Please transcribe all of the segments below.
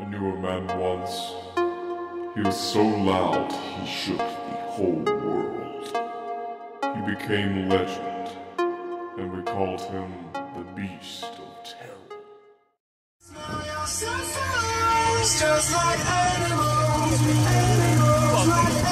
I knew a man once. He was so loud he shook the whole world. He became legend, and we called him the Beast of Terror. Just like animals, animals, like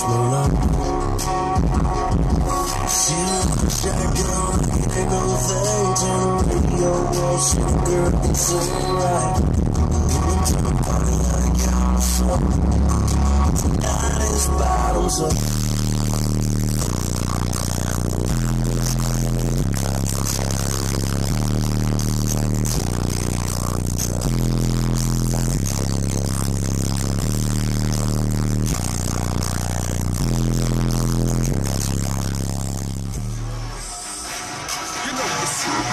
me up. She looks like girl, ain't no thing to the radio. Well, she the girl. Into the party like I'm from. Tonight is bottoms up. Well,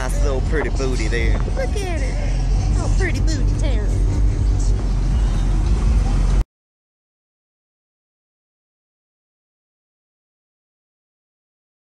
nice little pretty booty there. Look at it. Oh, pretty booty, Tara.